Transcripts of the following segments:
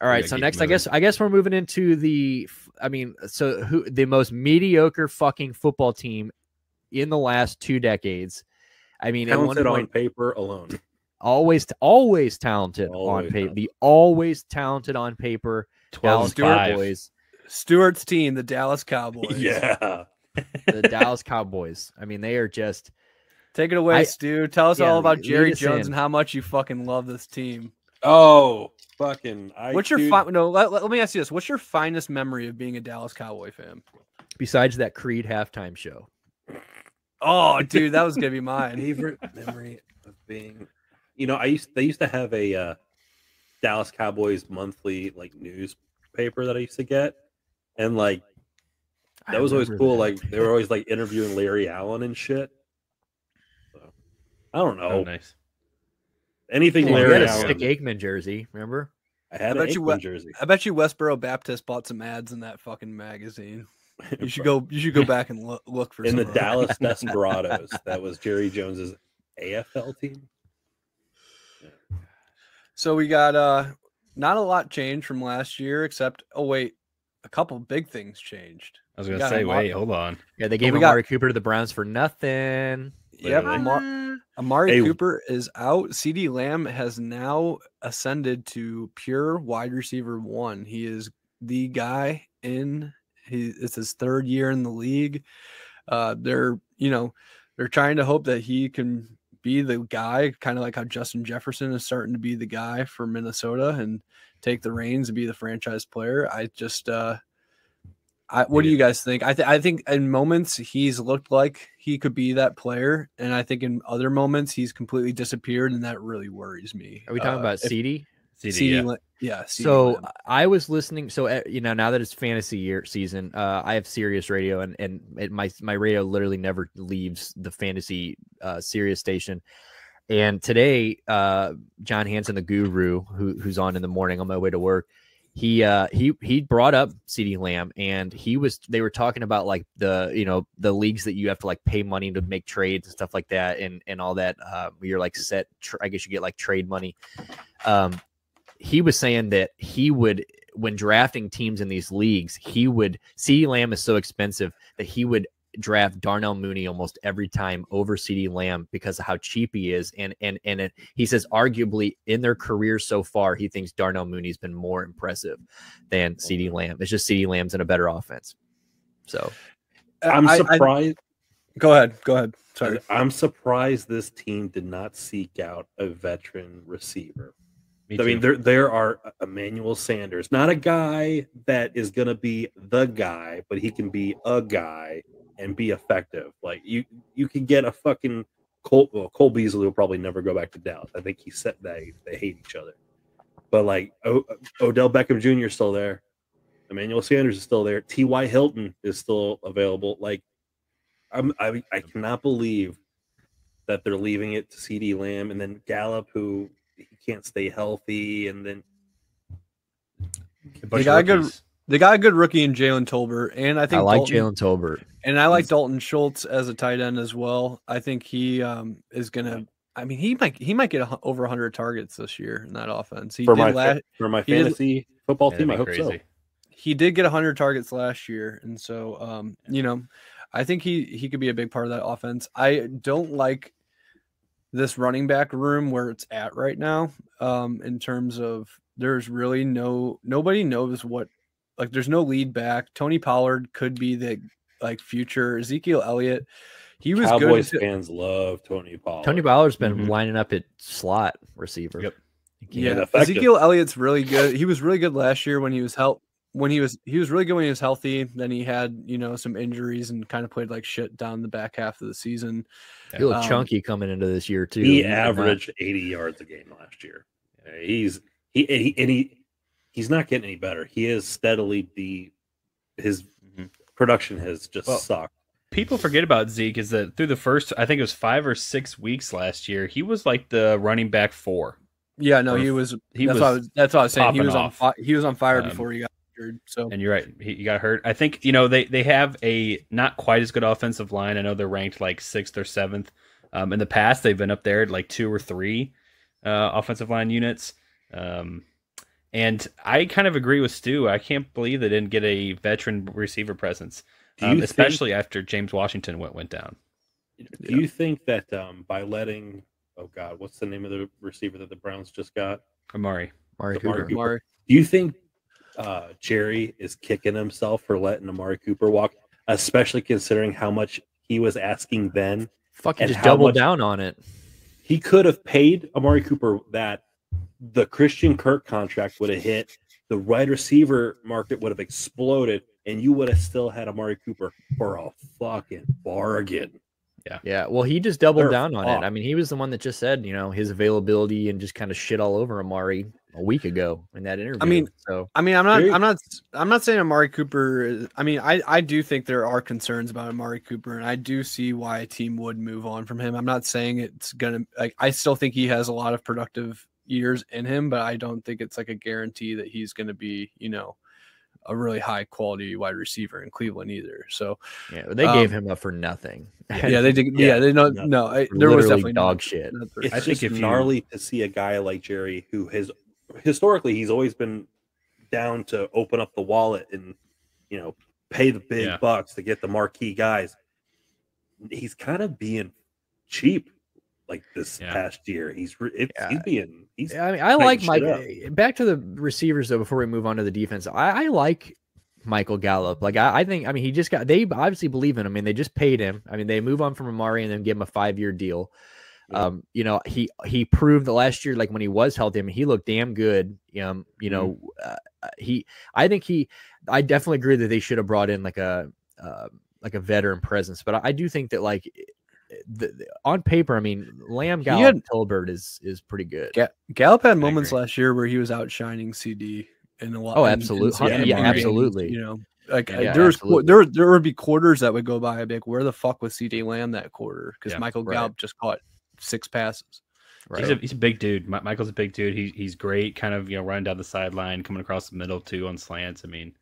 All right. So next, I guess, I guess we're moving into the. I mean, so who the most mediocre fucking football team in the last two decades? I mean, talented on paper alone. Always, always talented always on paper. The always talented on paper. Dallas Cowboys. Stewart's team, the Dallas Cowboys. Yeah. the Dallas Cowboys. I mean, they are just. Take it away, I, Stu. Tell us yeah, all about Jerry Jones in. and how much you fucking love this team. Oh, fucking! I, What's your fi- no? Let, let, me ask you this: What's your finest memory of being a Dallas Cowboy fan? Besides that Creed halftime show. Oh, dude, that was gonna be mine. Favorite memory of being, you know, I used they used to have a uh, Dallas Cowboys monthly like newspaper that I used to get, and like that I was always cool. That. Like they were always like interviewing Larry Allen and shit. So, I don't know. Oh, nice. Anything Larry had a Allen. Stick Aikman jersey, remember? I had I bet you, jersey. I bet you Westboro Baptist bought some ads in that fucking magazine. You should go. You should go back and look, look for in the Dallas Desperados. that was Jerry Jones's AFL team. So we got uh not a lot changed from last year, except oh wait, a couple big things changed. I was gonna say, wait, hold on. Yeah, they gave Amari got... Cooper to the Browns for nothing. Yep, Amar- Amari hey. Cooper is out. CeeDee Lamb has now ascended to pure wide receiver one. He is the guy in he it's his third year in the league. Uh, they're you know they're trying to hope that he can be the guy, kind of like how Justin Jefferson is starting to be the guy for Minnesota and take the reins and be the franchise player. I just uh, I, what do you guys think? I, th- I think in moments he's looked like he could be that player, and I think in other moments he's completely disappeared, and that really worries me. Are we talking uh, about CeeDee? CeeDee, yeah. yeah so I was listening. So uh, you know, now that it's fantasy year season, uh, I have Sirius Radio, and and it, my my radio literally never leaves the fantasy uh, Sirius station. And today, uh, John Hansen, the guru, who, who's on in the morning on my way to work, he uh he he brought up CeeDee Lamb and he was they were talking about like the you know the leagues that you have to like pay money to make trades and stuff like that and and all that uh you're like set I guess you get like trade money. Um he was saying that he would when drafting teams in these leagues he would CeeDee Lamb is so expensive that he would draft Darnell Mooney almost every time over CeeDee Lamb because of how cheap he is. And and and it, he says arguably in their career so far, he thinks Darnell Mooney's been more impressive than CeeDee Lamb. It's just CeeDee Lamb's in a better offense. So I'm surprised. I, go ahead. Go ahead. Sorry. I'm surprised this team did not seek out a veteran receiver. Me I mean, there there are Emmanuel Sanders, not a guy that is going to be the guy, but he can be a guy and be effective. Like you, you can get a fucking Cole. Well, Cole Beasley will probably never go back to Dallas. I think he said they they hate each other. But like o- Odell Beckham Jr. is still there. Emmanuel Sanders is still there. T.Y. Hilton is still available. Like I'm, I, I cannot believe that they're leaving it to CeeDee Lamb and then Gallup, who he can't stay healthy, and then they got a good they got a good rookie in Jalen Tolbert, and I think I like Jalen Tolbert, and I like Dalton Schultz as a tight end as well. I think he um, is gonna. I mean, he might he might get a, over 100 targets this year in that offense. He for my last, for my fantasy did, football team, I hope crazy. so. He did get 100 targets last year, and so um, you know, I think he he could be a big part of that offense. I don't like this running back room where it's at right now. Um, in terms of there's really no nobody knows what like there's no lead back. Tony Pollard could be the like future Ezekiel Elliott. He was Cowboys good. fans love Tony Pollard. Tony Pollard's been mm-hmm. lining up at slot receiver. Yep. Yeah, Ezekiel Elliott's really good. He was really good last year when he was help when he was he was really good when he was healthy. Then he had you know some injuries and kind of played like shit down the back half of the season. He looked um, chunky coming into this year too. He averaged 80 yards a game last year. He's he, he and he he's not getting any better. He is steadily the his mm-hmm. production has just well, sucked. People forget about Zeke is that through the first, I think it was five or six weeks last year, he was like the running back four. Yeah, no, he was. He that's was. What I was that's what I was saying. He was off. on. He was on fire um, before he got injured. So, and you're right. He, he got hurt. I think you know they they have a not quite as good offensive line. I know they're ranked like sixth or seventh. Um, in the past, they've been up there at like two or three uh, offensive line units. Um, And I kind of agree with Stu. I can't believe they didn't get a veteran receiver presence, um, especially think, after James Washington went went down. Do yeah. you think that um, by letting oh god, what's the name of the receiver that the Browns just got? Amari. Amari Cooper. Cooper. Amari. Do you think uh, Jerry is kicking himself for letting Amari Cooper walk, especially considering how much he was asking then? Fucking just double much, down on it. He could have paid Amari Cooper that the Christian Kirk contract would have hit, the wide receiver market would have exploded, and you would have still had Amari Cooper for a fucking bargain. Yeah. Yeah. Well, he just doubled They're down on it. I mean, he was the one that just said, you know, his availability and just kind of shit all over Amari a week ago in that interview. I mean, so I mean, I'm not, I'm not, I'm not saying Amari Cooper. Is, I mean, I, I do think there are concerns about Amari Cooper, and I do see why a team would move on from him. I'm not saying it's gonna. Like, I still think he has a lot of productive years in him, but I don't think it's like a guarantee that he's going to be, you know, a really high quality wide receiver in Cleveland either. So yeah, they um, gave him up for nothing. Yeah, they did. Yeah, yeah they know. No, no I, there was definitely dog shit. It's I think it's gnarly to see a guy like Jerry who has historically he's always been down to open up the wallet and you know pay the big yeah. bucks to get the marquee guys. He's kind of being cheap like this yeah. past year. He's yeah. he's being he's. I mean, I like Mike. Eh, back to the receivers though. Before we move on to the defense, I, I like Michael Gallup. Like I, I, think. I mean, he just got. They obviously believe in him. I mean, they just paid him. I mean, they move on from Amari and then give him a five year deal. Yeah. Um, you know, he he proved the last year, like when he was healthy, I mean, he looked damn good. Um, you know, mm-hmm. uh, he. I think he. I definitely agree that they should have brought in like a. Uh, like a veteran presence, but I, I do think that like the, the, on paper, I mean, Lamb Gallup had, Tolbert is is pretty good. Ga- Gallup had moments last year where he was outshining CeeDee in a lot. Oh, absolutely, yeah, yeah, absolutely. You know, like yeah, there was there there would be quarters that would go by. I'd be like, where the fuck was CeeDee Lamb that quarter? Because yeah, Michael right. Gallup just caught six passes. Right. He's a he's a big dude. Michael's a big dude. He, he's great, kind of you know running down the sideline, coming across the middle too on slants. I mean,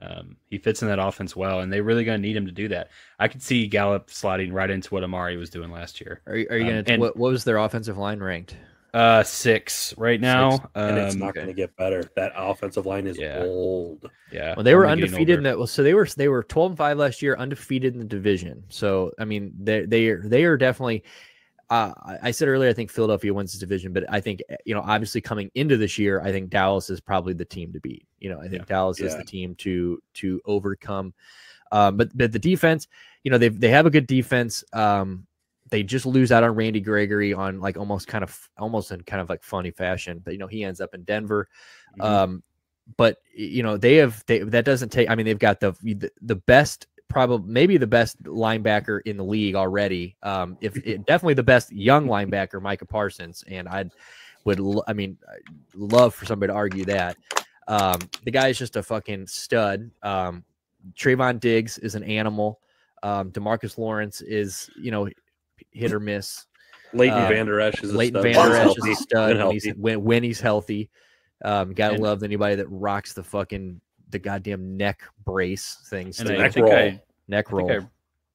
um, he fits in that offense well, and they're really going to need him to do that. I could see Gallup sliding right into what Amari was doing last year. Are, are you going to? Um, what, what was their offensive line ranked? Uh, six right now, six. and it's um, not okay. going to get better. That offensive line is yeah. old. Yeah. Well, they were undefeated in that. Well, so they were they were twelve and five last year, undefeated in the division. So I mean, they they are they are definitely uh, I said earlier, I think Philadelphia wins this division, but I think, you know, obviously coming into this year, I think Dallas is probably the team to beat. You know, I think yeah. Dallas yeah. is the team to to overcome. Um, but but the defense, you know, they they have a good defense. Um, they just lose out on Randy Gregory on like almost kind of almost in kind of like funny fashion. But you know, he ends up in Denver. Mm-hmm. Um, but you know, they have they that doesn't take. I mean, they've got the the, the best probably maybe the best linebacker in the league already. Um, if it, definitely the best young linebacker, Micah Parsons, and I would, I mean, love for somebody to argue that. Um, the guy is just a fucking stud. Um, Trevon Diggs is an animal. Um, Demarcus Lawrence is, you know, hit or miss. Leighton uh, Vander Esch is a Leighton stud. Vander Esch is a stud when he's, when, when he's healthy. Um, gotta and, love anybody that rocks the fucking the goddamn neck brace things. And I, I, think roll. I neck roll. I, I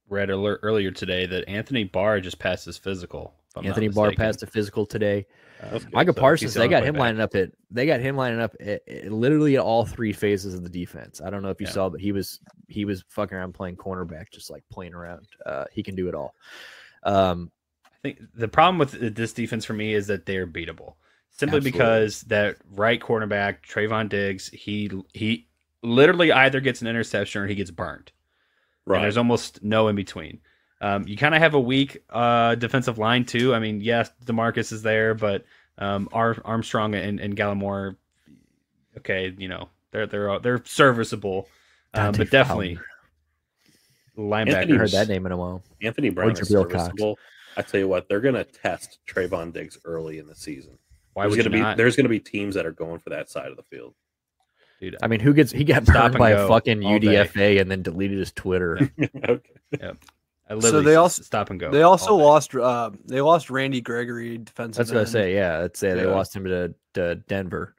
read alert earlier today that Anthony Barr just passed his physical. Anthony Barr passed a physical today. Uh, Micah so Parsons, they got him back. lining up at they got him lining up at, at, literally at all three phases of the defense. I don't know if you yeah. saw, but he was he was fucking around playing cornerback, just like playing around. Uh, he can do it all. Um, I think the problem with this defense for me is that they're beatable simply absolutely. because that right cornerback Trevon Diggs, he he literally either gets an interception or he gets burned. Right. And there's almost no in between. Um, you kind of have a weak uh, defensive line too. I mean, yes, Demarcus is there, but um, Armstrong and, and Gallimore, okay, you know they're they're they're serviceable, um, but definitely linebacker. Anthony, heard that name in a while. Anthony Brown is serviceable. I tell you what, they're going to test Trevon Diggs early in the season. Why there's would gonna be not? there's going to be teams that are going for that side of the field. Dude, I mean, who gets he got burned by a fucking UDFA day. and then deleted his Twitter. okay. Yep. so they also stop and go. They also lost. Uh, they lost Randy Gregory defensive. That's what I say. Yeah, that's it. They lost him to, to Denver.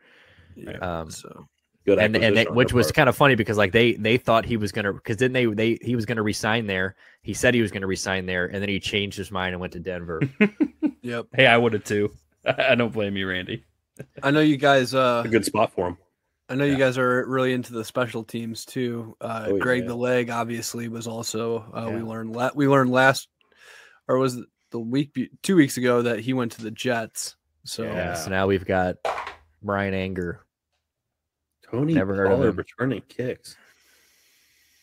Yeah, um, so good. And and they, which was kind of funny because like they they thought he was gonna because then they they he was gonna resign there. He said he was gonna resign there, and then he changed his mind and went to Denver. yep. Hey, I would have too. I don't blame you, Randy. I know you guys. Uh, a good spot for him. I know yeah. you guys are really into the special teams too. Uh, oh, Greg yeah. the leg obviously was also. Uh, yeah. We learned la- we learned last, or was the week be- two weeks ago that he went to the Jets. So yeah. So now we've got Bryan Anger. Tony never heard of him returning kicks.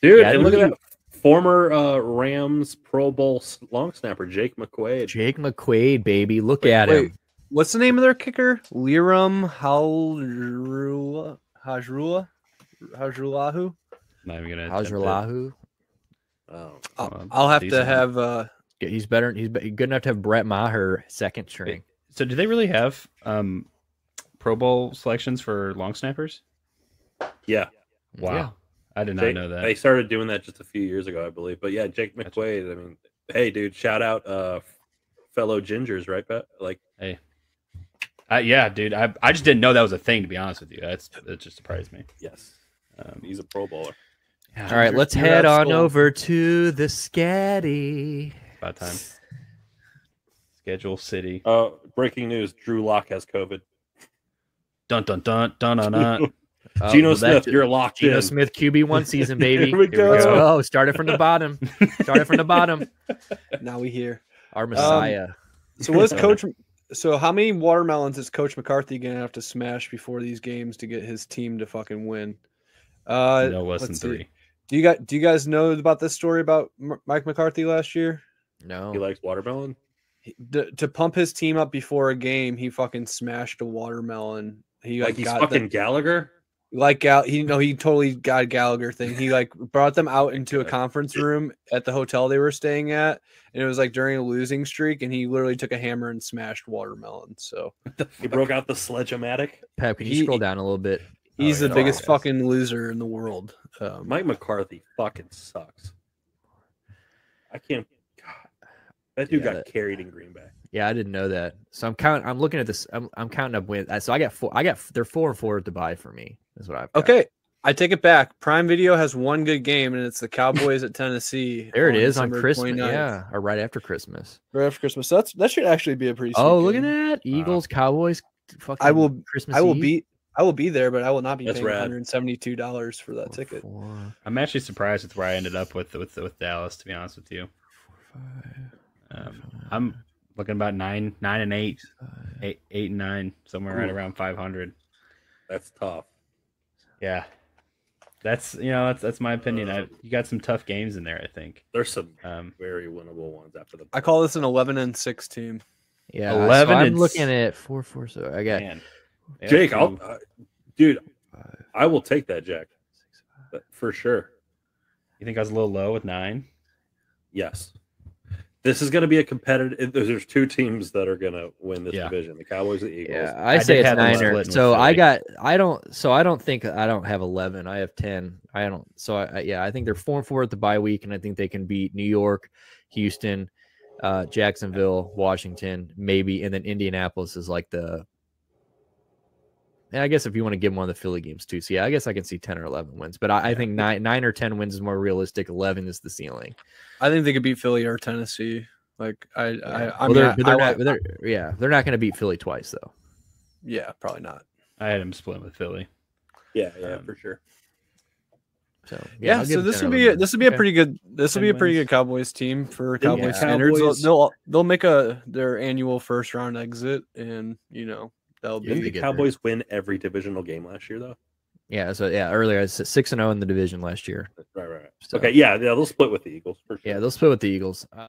Dude, and look at that former uh, Rams Pro Bowl long snapper Jake McQuaide. Jake McQuaide, baby, look wait, at wait. him. What's the name of their kicker? Lirim Hajrullah. Hajrullah? Hajrullahu? Not even gonna Hajrullahu. Oh, I'll, I'll have to have. uh He's better. He's good enough to have Brett Maher second string. So, do they really have um Pro Bowl selections for long snappers? Yeah. Wow. Yeah. I did not Jake, know that. They started doing that just a few years ago, I believe. But yeah, Jake McQuaide. I mean, hey, dude, shout out uh fellow gingers, right? But like, hey, uh, yeah, dude. I I just didn't know that was a thing. To be honest with you, that's that just surprised me. Yes, um, he's a Pro Bowler. Yeah, All right, let's head on school. over to the Scatty. About time. Schedule City. Uh, breaking news: Drew Lock has COVID. Dun dun dun dun dun dun. Uh, Geno well, Smith, you're locked Geno in. Smith QB one season, baby. Here we go. Here we go. Started from the bottom. Started from the bottom. Now we hear our Messiah. Um, so what's Coach? So how many watermelons is Coach McCarthy gonna have to smash before these games to get his team to fucking win? Uh, no less than three. Do you got? Do you guys know about this story about M- Mike McCarthy last year? No. He likes watermelon. He, to, to pump his team up before a game, he fucking smashed a watermelon. He like, like he's fucking the, Gallagher like Gal, he you know he totally got Gallagher thing. He like brought them out into a conference room at the hotel they were staying at, and it was like during a losing streak, and he literally took a hammer and smashed watermelon. So he broke out the sledge-o-matic. Pep, can you he, scroll down a little bit? He's oh, the biggest fucking loser in the world. Um, Mike McCarthy fucking sucks. I can't. God, that dude yeah, got that, carried in Green Bay. Yeah, I didn't know that. So I'm counting. I'm looking at this. I'm, I'm counting up wins. So I got four. I got they're four and four to buy for me. Is what I've. Got. Okay, I take it back. Prime Video has one good game, and it's the Cowboys at Tennessee. There it is on Christmas. 29th. Yeah, or right after Christmas. Right after Christmas. So that's that should actually be a pretty. Oh, look at that! Eagles, wow. Cowboys. I will. Christmas. I will Eve. be. I will be there, but I will not be That's paying one hundred and seventy-two dollars for that four, ticket. Four. I'm actually surprised with where I ended up with with with Dallas. To be honest with you, four, five, um, five, I'm looking about nine, nine and eight, eight, eight and nine, somewhere Ooh. right around five hundred. That's tough. Yeah, that's you know that's that's my opinion. Uh, I, you got some tough games in there. I think there's some um, very winnable ones after the. I call this an eleven and six team. Yeah, eleven. So I'm looking at four four. So I got man, Jake. I'll, uh, dude, I will take that, Jack, for sure. You think I was a little low with nine? Yes this is going to be a competitive. There's two teams that are going to win this yeah. division: the Cowboys, the Eagles. Yeah, I, I say it's nine So I got. I don't. So I don't think I don't have eleven. I have ten. I don't. So I, yeah, I think they're four and four at the bye week, and I think they can beat New York, Houston, uh, Jacksonville, Washington, maybe, and then Indianapolis is like the and I guess if you want to give one of the Philly games too, so yeah, I guess I can see ten or eleven wins. But I, yeah. I, think nine, nine or ten wins is more realistic. Eleven is the ceiling. I think they could beat Philly or Tennessee. Like I, yeah. I, I well, they're, they're not, they're, yeah, they're not going to beat Philly twice though. Yeah, probably not. I had him split with Philly. Yeah, yeah, um, for sure. So yeah, yeah so this would be a, this would be okay. a pretty good this would be a pretty good Cowboys team for Cowboys yeah. standards. Cowboys. They'll, they'll they'll make a their annual first round exit, and you know That'll be the Cowboys win every divisional game last year, though. Yeah, so yeah, earlier I said six and zero oh in the division last year. Right, right. right. So, okay, yeah, yeah, they'll split with the Eagles for sure. Yeah, they'll split with the Eagles. Uh,